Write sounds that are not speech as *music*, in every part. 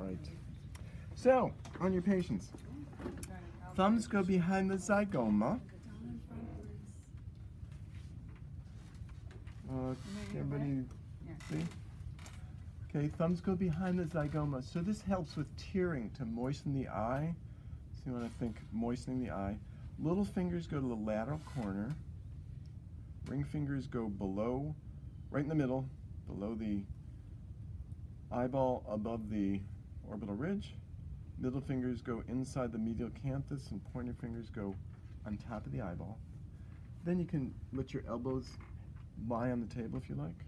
All right. So, on your patients, thumbs go behind the zygoma. Uh, everybody see? Okay, thumbs go behind the zygoma. So this helps with tearing to moisten the eye. So you want to think moistening the eye. Little fingers go to the lateral corner. Ring fingers go below, right in the middle, below the eyeball above the orbital ridge. Middle fingers go inside the medial canthus and pointer fingers go on top of the eyeball. Then you can let your elbows lie on the table if you like.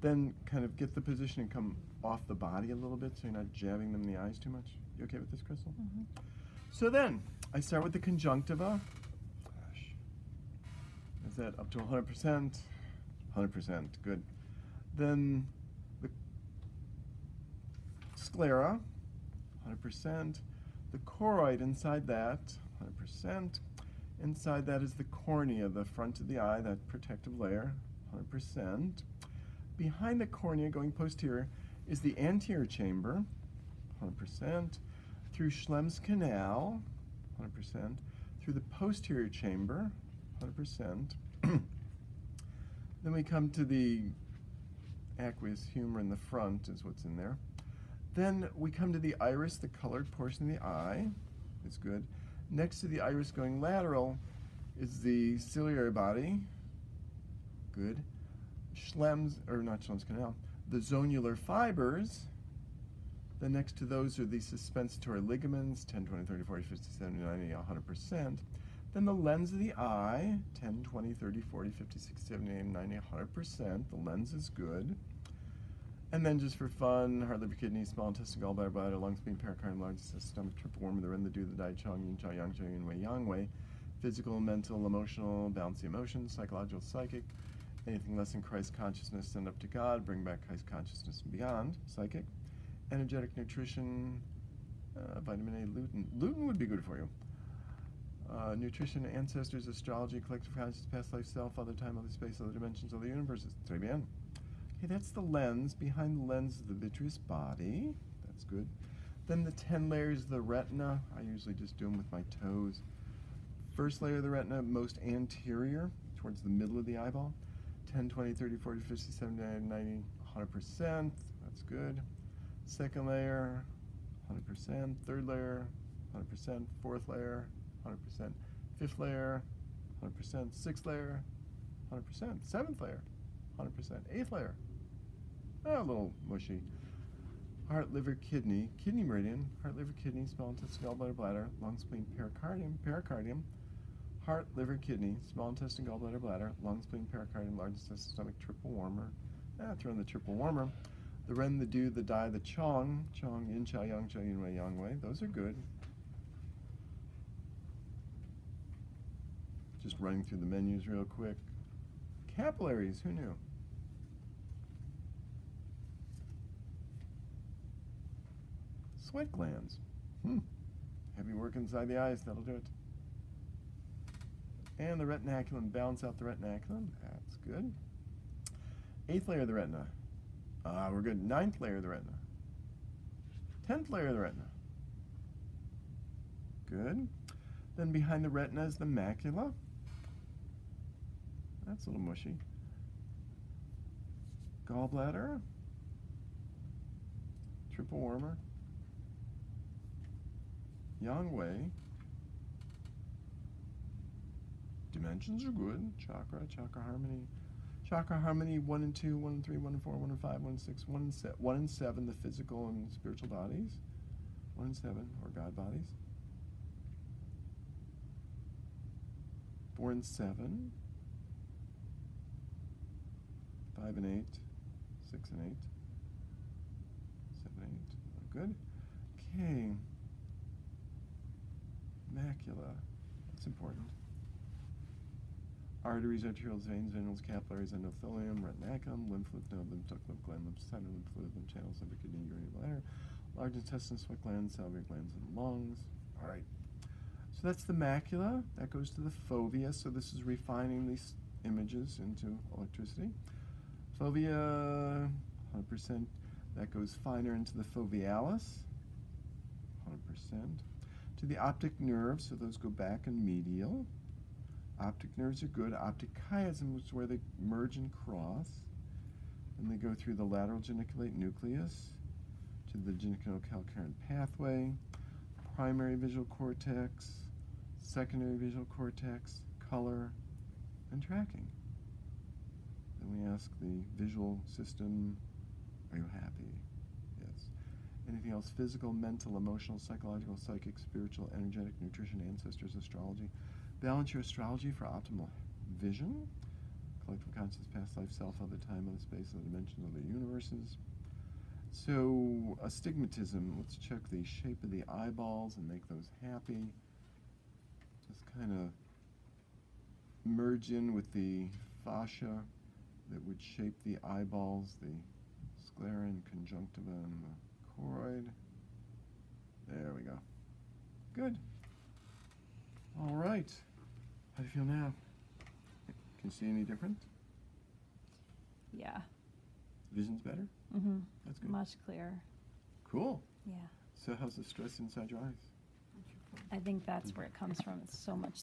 Then kind of get the position and come off the body a little bit so you're not jabbing them in the eyes too much. You okay with this, Crystal? Mm -hmm. So then, I start with the conjunctiva. Gosh. Is that up to 100%? 100%, good. Then the sclera, 100%. The choroid inside that, 100%. Inside that is the cornea, the front of the eye, that protective layer, 100%. Behind the cornea, going posterior, is the anterior chamber, 100%. Through Schlemm's canal, 100%. Through the posterior chamber, 100%. *clears throat* then we come to the aqueous humor in the front is what's in there. Then we come to the iris, the colored portion of the eye. It's good. Next to the iris going lateral is the ciliary body. Good. Schlemm's, or not Schlemm's canal, the zonular fibers. Then next to those are the suspensory ligaments, 10, 20, 30, 40, 50, 70, 90, 100%. Then the lens of the eye, 10, 20, 30, 40, 50, 60, 70, 80, 90, 100%. The lens is good. And then just for fun, heart, liver, kidney, small intestine, gallbladder, bladder, lungs, spleen, pericardium, large intestine, stomach, triple warmer, the ren, the do, the dai, chong, yin, cha, yang, cha, yin, wei, yang, wei. Physical, mental, emotional, balance the emotions, psychological, psychic. Anything less than Christ consciousness, send up to God, bring back Christ consciousness and beyond, psychic. Energetic nutrition, uh, vitamin A, lutein. Lutein would be good for you. Uh, nutrition, ancestors, astrology, collective consciousness, past life, self, other time, other space, other dimensions, other universes. Très bien. Okay, that's the lens. Behind the lens is the vitreous body. That's good. Then the 10 layers of the retina. I usually just do them with my toes. First layer of the retina, most anterior, towards the middle of the eyeball. 10, 20, 30, 40, 50, 70, 90, 100%. That's good. Second layer, 100%. Third layer, 100%. Fourth layer, 100%. Fifth layer, 100%. Sixth layer, 100%. Seventh layer, 100%. Eighth layer, a little mushy. Heart, liver, kidney, kidney meridian, heart, liver, kidney, small intestine, gallbladder, bladder, lung, spleen, pericardium, pericardium, heart, liver, kidney, small intestine, gallbladder, bladder, lung, spleen, pericardium, large intestine, stomach, triple warmer. Ah, throw in the triple warmer. The ren, the do, the dai, the chong, chong, yin, cha, yang, cha, yin, wei, yang, wei. Those are good. Just running through the menus real quick. Capillaries, who knew? Sweat glands. Hmm. Heavy work inside the eyes, that'll do it. And the retinaculum, balance out the retinaculum. That's good. Eighth layer of the retina. Ah, uh, we're good. Ninth layer of the retina. Tenth layer of the retina. Good. Then behind the retina is the macula. That's a little mushy. Gallbladder. Triple warmer. Yang Wei. Dimensions are good. Chakra, chakra harmony. Chakra harmony, 1 and 2, 1 and 3, 1 and 4, 1 and 5, 1 and 6, 1 and, se 1 and 7, the physical and spiritual bodies. 1 and 7, or God bodies. 4 and 7. 5 and 8. 6 and 8. 7 and 8. Good. Okay macula. That's important. Arteries, arterioles, veins, venules, capillaries, endothelium, retinaculum, lymph, lymph node, lymph duct, lymph gland, lymph site, lymph fluid, lymph channels, liver, kidney, urinary bladder, large intestine, sweat glands, salivary glands, and lungs. All right. So that's the macula. That goes to the fovea. So this is refining these images into electricity. Fovea, 100%. That goes finer into the foveola. To the optic nerves, so those go back and medial. Optic nerves are good. Optic chiasm which is where they merge and cross. And they go through the lateral geniculate nucleus to the geniculocalcarine pathway, primary visual cortex, secondary visual cortex, color, and tracking. Then we ask the visual system, are you happy? Anything else? Physical, mental, emotional, psychological, psychic, spiritual, energetic, nutrition, ancestors, astrology. Balance your astrology for optimal vision. Collective conscious, past life, self, other time, other space, other dimensions, other universes. So, astigmatism, let's check the shape of the eyeballs and make those happy. Just kind of merge in with the fascia that would shape the eyeballs, the sclera and conjunctiva and the choroid. There we go. Good. All right. How do you feel now? Can you see any different? Yeah. Vision's better? Mm-hmm. That's good. Much clearer. Cool. Yeah. So how's the stress inside your eyes? I think that's where it comes from. It's so much